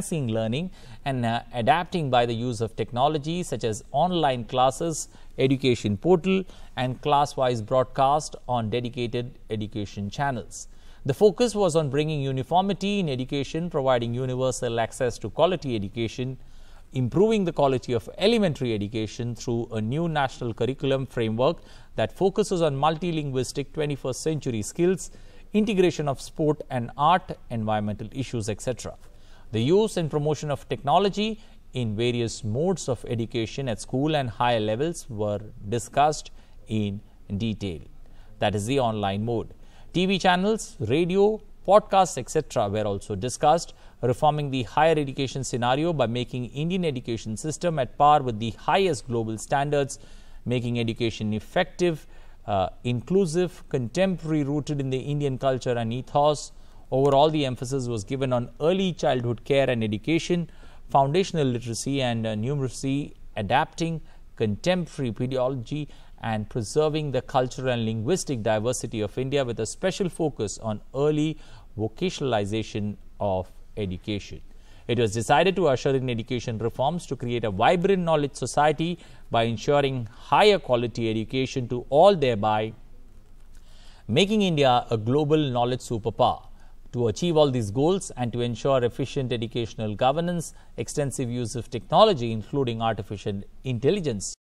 enhancing learning and uh, adapting by the use of technology such as online classes, education portal and class-wise broadcast on dedicated education channels. The focus was on bringing uniformity in education, providing universal access to quality education, improving the quality of elementary education through a new national curriculum framework that focuses on multilinguistic 21st century skills, integration of sport and art, environmental issues, etc. The use and promotion of technology in various modes of education at school and higher levels were discussed in detail. That is the online mode. TV channels, radio, podcasts, etc. were also discussed, reforming the higher education scenario by making Indian education system at par with the highest global standards, making education effective, uh, inclusive, contemporary, rooted in the Indian culture and ethos. Overall, the emphasis was given on early childhood care and education, foundational literacy and uh, numeracy, adapting contemporary pedagogy and preserving the cultural and linguistic diversity of India with a special focus on early vocationalization of education. It was decided to usher in education reforms to create a vibrant knowledge society by ensuring higher quality education to all thereby making India a global knowledge superpower. To achieve all these goals and to ensure efficient educational governance, extensive use of technology including artificial intelligence